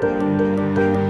Música